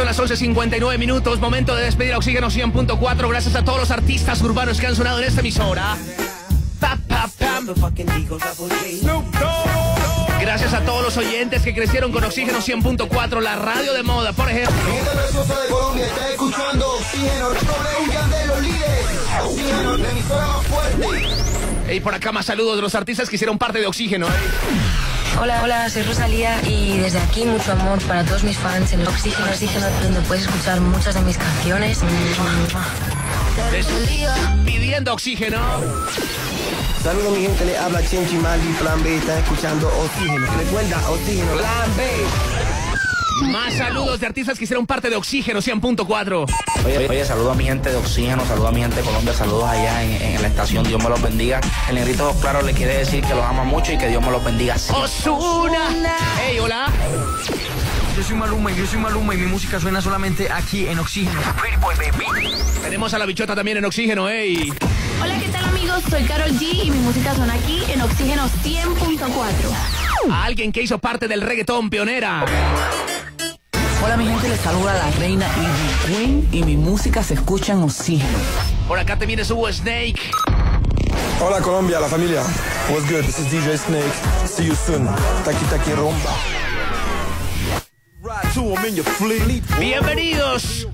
son las 11.59 minutos. Momento de despedir a Oxígeno 100.4. Gracias a todos los artistas urbanos que han sonado en esta emisora. Pa, pa, pam. Gracias a todos los oyentes que crecieron con Oxígeno 100.4, la radio de moda, por ejemplo. Gente preciosa de Colombia está escuchando Oxígeno, W de los líderes. Oxígeno, la emisora más fuerte. Y por acá más saludos de los artistas que hicieron parte de Oxígeno. ¿eh? Hola, hola, soy Rosalía y desde aquí mucho amor para todos mis fans en Oxígeno, Oxígeno, donde puedes escuchar muchas de mis canciones. Pidiendo Oxígeno. Saludos mi gente, le habla Chenchi Maldi, Plan B, están escuchando Oxígeno. Recuerda, Oxígeno, Plan B. Más saludos de artistas que hicieron parte de Oxígeno 100.4. Oye, oye, saludo a mi gente de Oxígeno, saludo a mi gente de Colombia, saludos allá en, en la estación, Dios me los bendiga. El negrito claro le quiere decir que los ama mucho y que Dios me los bendiga. Osuna. Hey, hola. Yo soy Maluma y yo soy Maluma y mi música suena solamente aquí en Oxígeno. Tenemos a la bichota también en Oxígeno, hey. Hola, ¿qué tal amigos? Soy Carol G y mi música suena aquí en Oxígeno 100.4. A alguien que hizo parte del reggaetón pionera. Hola mi gente, les saluda la reina Ivy Queen y mi música se escucha en Oxígeno. Por acá te viene su Snake. Hola Colombia, la familia. What's good? This is DJ Snake. See you soon. Taki Taki Rumba. Bienvenidos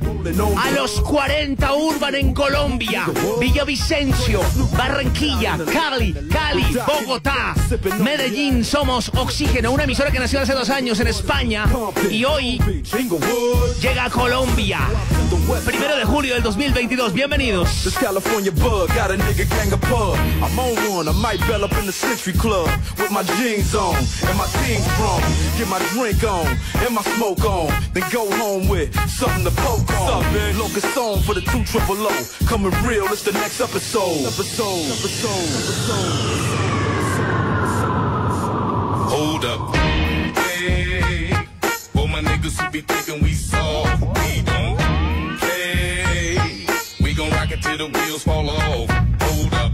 a los 40 Urban en Colombia, Villavicencio, Barranquilla, Cali, Cali, Bogotá, Medellín. Somos Oxígeno, una emisora que nació hace dos años en España y hoy llega a Colombia. Primero de julio del 2022. Bienvenidos. on, then go home with something to poke on. What's up, man? Locust song for the two triple O. Coming real, it's the next episode. Episode, episode, episode. Hold up. Hey, all my niggas who be thinking we soft, we don't play. We gon' rock it till the wheels fall off. Hold up.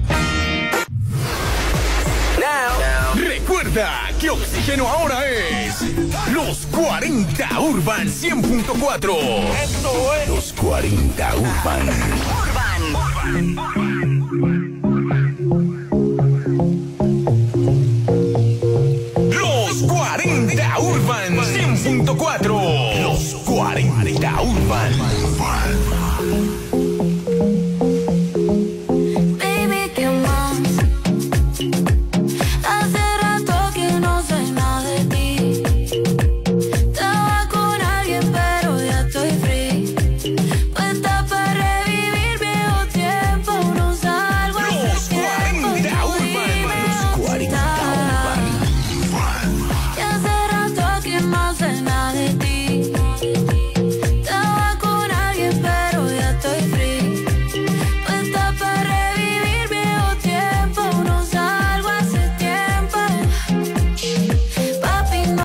Now, now. recuerda que oxígeno ahora es los 40 Urban 100.4. Esto es los 40 Urban. Urban. Urban. Urban. Los 40 Urban 100.4.